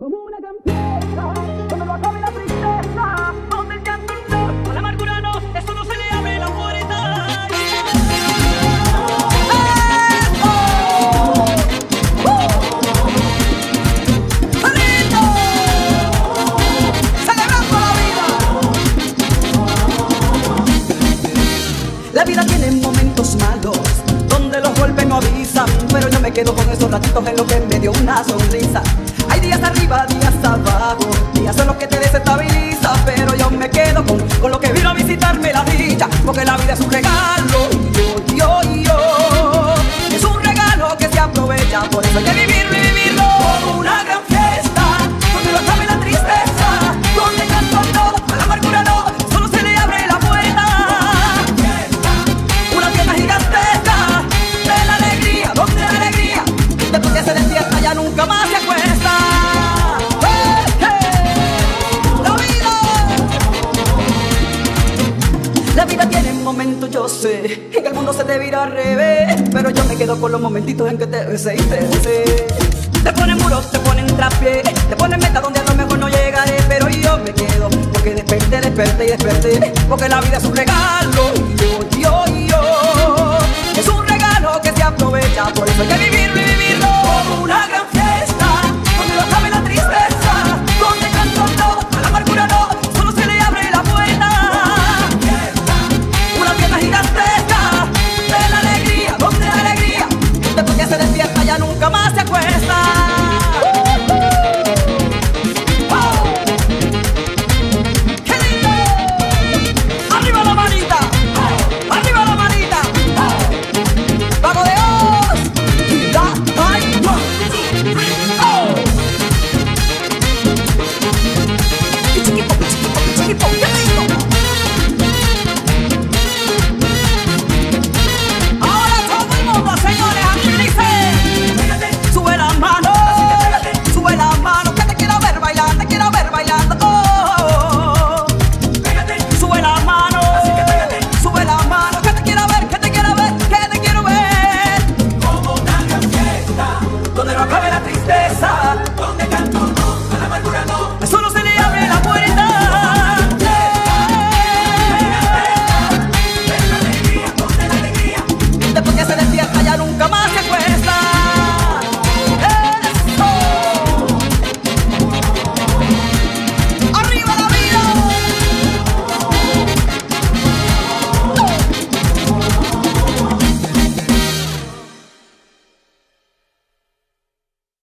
Como una fiesta, donde no acabe la tristeza, donde el no, a la amargura no, no se le abre la puerta. ¡Solito! ¡Celebrando la vida! Tiene momentos malos, donde los golpes no avisan, pero yo me quedo con esos ratitos en lo que me dio una sonrisa. Hay días arriba, días abajo, días en los que te desestabiliza, pero yo me quedo con, con lo que vino a visitarme la dicha, porque la vida es un regalo, yo, yo, yo, es un regalo que se aprovecha, por eso yo sé, que el mundo se te vira al revés, pero yo me quedo con los momentitos en que te besé y te besé. Te ponen muros, te ponen trapié, te ponen meta donde a lo mejor no llegaré, pero yo me quedo, porque desperté, desperté y desperté, porque la vida es un regalo.